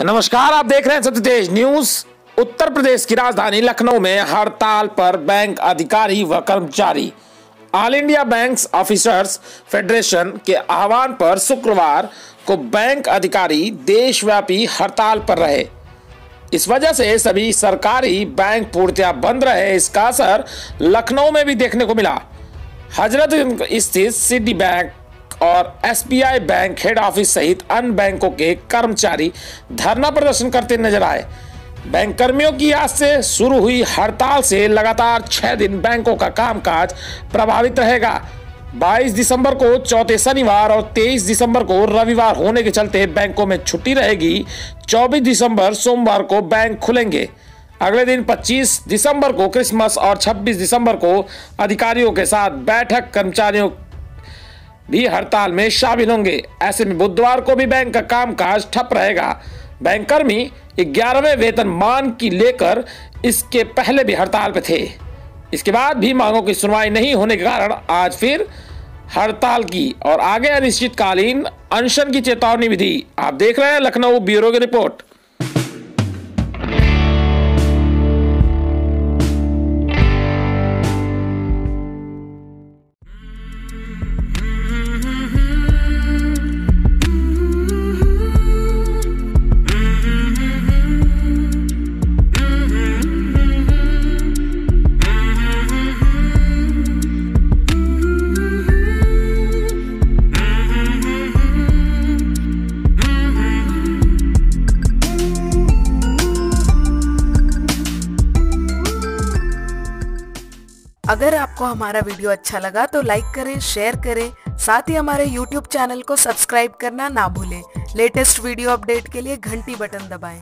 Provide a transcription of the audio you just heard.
नमस्कार, आप देख रहे हैं सत्य तेज न्यूज़। उत्तर प्रदेश की राजधानी लखनऊ में हड़ताल पर बैंक अधिकारी व कर्मचारी। All India Banks Officers Federation के आह्वान पर शुक्रवार को बैंक अधिकारी देशव्यापी हड़ताल पर रहे। इस वजह से सभी सरकारी बैंक पूर्णतया बंद रहे, इसका असर लखनऊ में भी देखने को मिला। हज़रत स्थित सिटी बैंक और एसबीआई बैंक हेड ऑफ़िस सहित अन्य बैंकों के कर्मचारी धरना प्रदर्शन करते नज़र आए। बैंक कर्मियों की आज से शुरू हुई हड़ताल से लगातार छह दिन बैंकों का कामकाज प्रभावित रहेगा। 22 दिसंबर को चौथे शनिवार और 23 दिसंबर को रविवार होने के चलते बैंकों में छुट्टी रहेगी। 24 दिसंबर सोमवार को बैंक खुलेंगे। अगले दिन 25 दिसंबर को क्रिसमस और 26 दिसंबर को अधिकारियों के साथ बैठक, कर्मचारियों भी हड़ताल में शामिल होंगे। ऐसे में बुधवार को भी बैंक का कामकाज ठप रहेगा। बैंक कर्मी ग्यारहवें वेतन मान की लेकर इसके पहले भी हड़ताल पे थे। इसके बाद भी मांगों की सुनवाई नहीं होने के कारण आज फिर हड़ताल की और आगे अनिश्चितकालीन अनशन की चेतावनी भी दी। आप देख रहे हैं लखनऊ ब्यूरो की रिपोर्ट। अगर आपको हमारा वीडियो अच्छा लगा तो लाइक करें, शेयर करें, साथ ही हमारे YouTube चैनल को सब्सक्राइब करना ना भूलें। लेटेस्ट वीडियो अपडेट के लिए घंटी बटन दबाएँ।